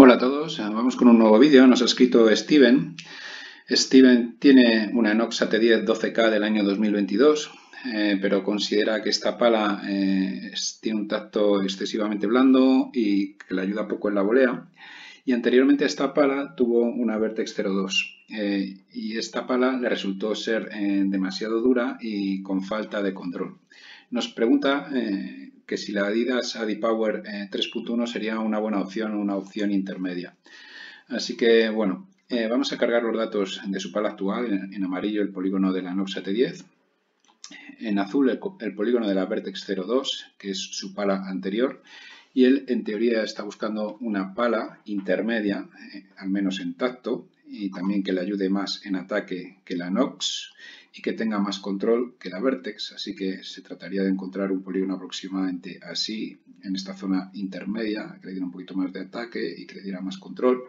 Hola a todos, vamos con un nuevo vídeo. Nos ha escrito Steven. Steven tiene una Enox AT10 12K del año 2022, eh, pero considera que esta pala eh, tiene un tacto excesivamente blando y que le ayuda poco en la volea. Y anteriormente esta pala tuvo una Vertex 02 eh, y esta pala le resultó ser demasiado dura y con falta de control. Nos pregunta que si la Adidas AdiPower 3.1 sería una buena opción una opción intermedia. Así que bueno, vamos a cargar los datos de su pala actual, en, amarillo el polígono de la Nox AT10, en azul el, polígono de la Vertex 02, que es su pala anterior, y él en teoría está buscando una pala intermedia, eh, al menos en tacto, y también que le ayude más en ataque que la Nox y que tenga más control que la Vertex, así que se trataría de encontrar un polígono aproximadamente así, en esta zona intermedia, que le diera un poquito más de ataque y que le diera más control.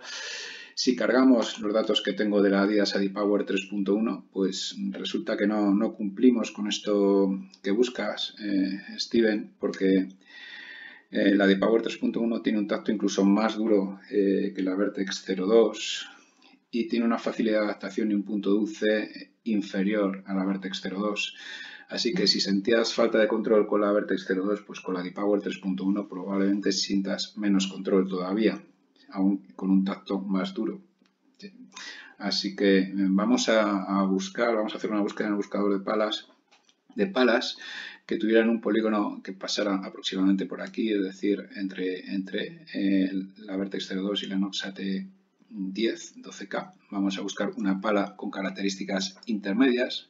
Si cargamos los datos que tengo de la Adidas AdiPower 3.1, pues resulta que no, no, cumplimos con esto que buscas, eh, Steven, porque eh, la AdiPower 3.1 tiene un tacto incluso más duro eh, que la Vertex 02 y tiene una facilidad de adaptación y un punto dulce inferior a la Vertex 02. Así que si sentías falta de control con la Vertex 02, pues con la AdiPower 3.1 probablemente sientas menos control todavía aún con un tacto más duro. Así que eh, vamos a, buscar, vamos a hacer una búsqueda en el buscador de palas, de palas que tuvieran un polígono que pasara aproximadamente por aquí, es decir, entre, entre eh, la Vertex 02 y la Nox AT10 12K. Vamos a buscar una pala con características intermedias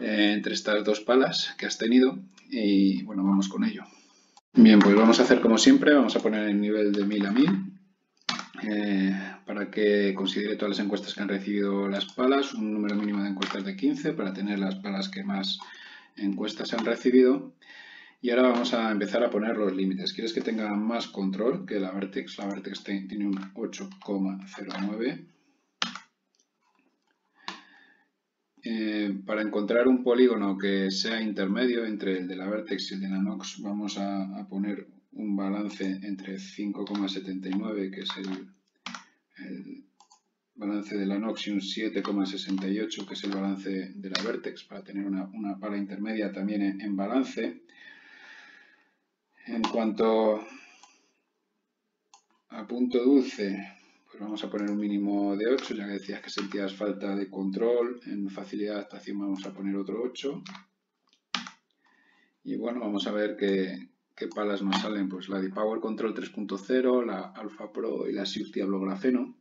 eh, entre estas dos palas que has tenido y bueno, vamos con ello. Bien, pues vamos a hacer como siempre, vamos a poner el nivel de 1000 a 1000 eh, para que considere todas las encuestas que han recibido las palas, un número mínimo de encuestas de 15 para tener las palas que más encuestas han recibido. Y ahora vamos a empezar a poner los límites. ¿Quieres que tenga más control que la Vertex? La Vertex tiene un 8,09. Eh, para encontrar un polígono que sea intermedio entre el de la Vertex y el de la Nox, vamos a, poner un balance entre 5,79, que es el, balance de la Nox, y un 7,68, que es el balance de la Vertex, para tener una, una pala intermedia también en, balance. En cuanto a punto dulce, pues vamos a poner un mínimo de 8, ya que decías que sentías falta de control. En facilidad de adaptación vamos a poner otro 8. Y bueno, vamos a ver ¿Qué palas nos salen? Pues la de Power Control 3.0, la Alpha Pro y la Siux Diablo Grafeno.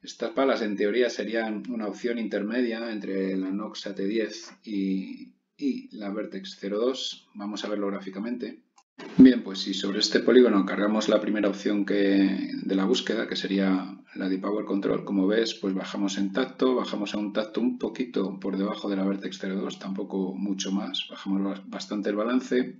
Estas palas en teoría serían una opción intermedia entre la Nox AT10 y, la Vertex 02. Vamos a verlo gráficamente. Bien, pues si sobre este polígono cargamos la primera opción que, de la búsqueda, que sería la de Power Control, como ves, pues bajamos en tacto, bajamos a un tacto un poquito por debajo de la Vertex 02, tampoco mucho más, bajamos bastante el balance.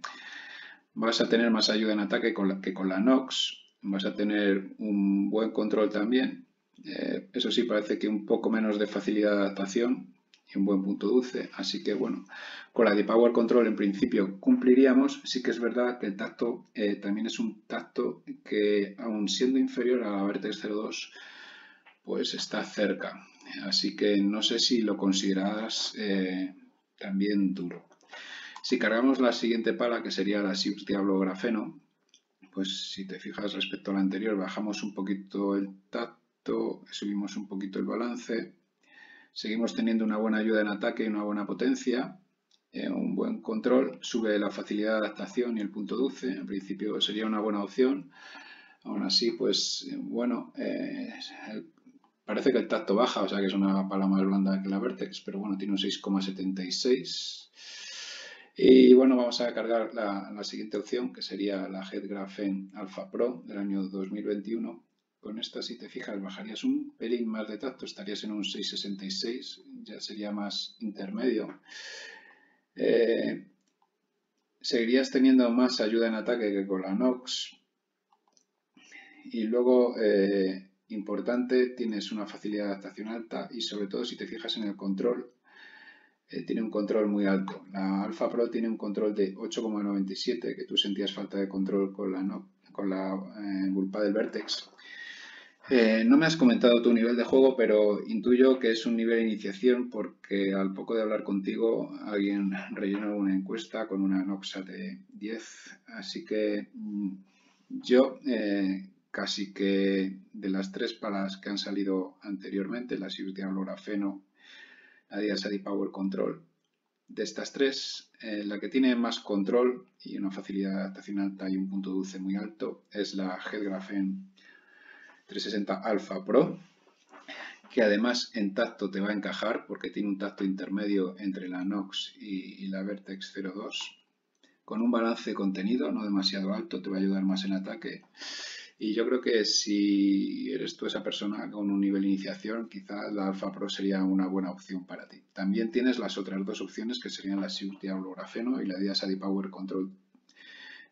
Vas a tener más ayuda en ataque que con la Nox, vas a tener un buen control también, eh, eso sí parece que un poco menos de facilidad de adaptación y un buen punto dulce, así que bueno, con la de Power Control en principio cumpliríamos, sí que es verdad que el tacto eh, también es un tacto que aun siendo inferior a la Vertex 02 pues está cerca, así que no sé si lo consideras eh, también duro. Si cargamos la siguiente pala, que sería la Siux Diablo Grafeno, pues si te fijas respecto a la anterior, bajamos un poquito el tacto, subimos un poquito el balance, seguimos teniendo una buena ayuda en ataque y una buena potencia, eh, un buen control, sube la facilidad de adaptación y el punto dulce, en principio sería una buena opción, aún así, pues bueno, eh, parece que el tacto baja, o sea que es una pala más blanda que la Vertex, pero bueno, tiene un 6,76 y bueno, vamos a cargar la, siguiente opción, que sería la Headgraphene Alpha Pro del año 2021. Con esta, si te fijas, bajarías un pelín más de tacto, estarías en un 666, ya sería más intermedio. Eh, seguirías teniendo más ayuda en ataque que con la Nox. Y luego, eh, importante, tienes una facilidad de adaptación alta y sobre todo si te fijas en el control, eh, tiene un control muy alto. La Alpha Pro tiene un control de 8,97, que tú sentías falta de control con la, no, con la eh, del Vertex. Eh, no me has comentado tu nivel de juego, pero intuyo que es un nivel de iniciación porque al poco de hablar contigo alguien rellenó una encuesta con una Noxa de 10. Así que mm, yo eh, casi que de las tres palas que han salido anteriormente, la Sirius Diablo Grafeno, la Dias Power Control, de estas tres, eh, la que tiene más control y una facilidad de adaptación alta y un punto dulce muy alto es la Headgraphene 360 Alpha Pro, que además en tacto te va a encajar porque tiene un tacto intermedio entre la Nox y, la Vertex 02, con un balance contenido no demasiado alto, te va a ayudar más en ataque. Y yo creo que si eres tú esa persona con un nivel de iniciación, quizás la Alpha Pro sería una buena opción para ti. También tienes las otras dos opciones que serían la Sius Diablo Grafeno y la Dias Power Control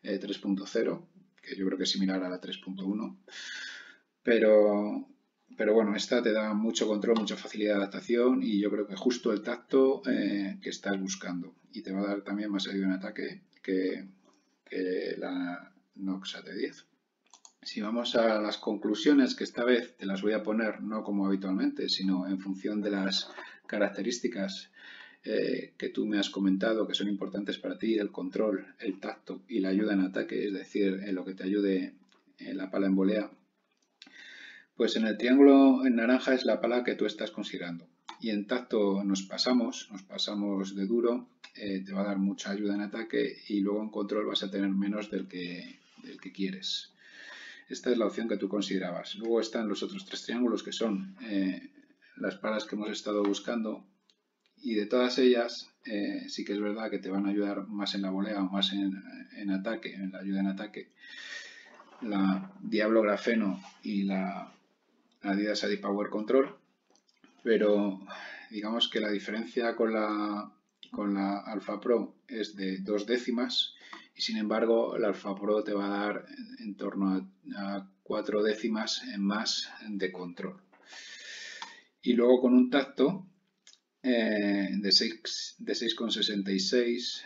3.0, eh, que yo creo que es similar a la 3.1. Pero, pero bueno, esta te da mucho control, mucha facilidad de adaptación y yo creo que justo el tacto eh, que estás buscando. Y te va a dar también más ayuda en ataque que, la Nox AT10. Si vamos a las conclusiones, que esta vez te las voy a poner no como habitualmente, sino en función de las características eh, que tú me has comentado que son importantes para ti, el control, el tacto y la ayuda en ataque, es decir, en lo que te ayude en la pala en volea, pues en el triángulo en naranja es la pala que tú estás considerando. Y en tacto nos pasamos, nos pasamos de duro, eh, te va a dar mucha ayuda en ataque y luego en control vas a tener menos del que, del que quieres. Esta es la opción que tú considerabas. Luego están los otros tres triángulos que son eh, las palas que hemos estado buscando y de todas ellas eh, sí que es verdad que te van a ayudar más en la volea o más en, en ataque, en la ayuda en ataque. La Diablo Grafeno y la Adidas Power Control, pero digamos que la diferencia con la, con la Alpha Pro es de dos décimas y sin embargo la Alpha Pro te va a dar en torno a, cuatro décimas en más de control. Y luego con un tacto eh, de 6,66, eh,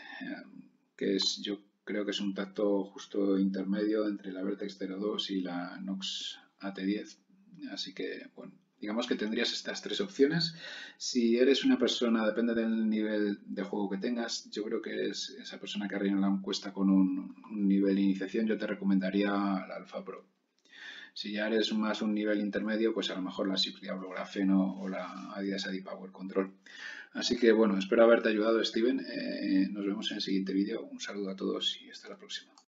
que es yo creo que es un tacto justo intermedio entre la Vertex 02 y la Nox AT10 Así que, bueno, digamos que tendrías estas tres opciones. Si eres una persona, depende del nivel de juego que tengas, yo creo que eres esa persona que rellena la encuesta con un, nivel de iniciación, yo te recomendaría la Alpha Pro. Si ya eres más un nivel intermedio, pues a lo mejor la Six Diablo Grafeno o la Adidas Adi Power Control. Así que bueno, espero haberte ayudado Steven. Eh, nos vemos en el siguiente vídeo. Un saludo a todos y hasta la próxima.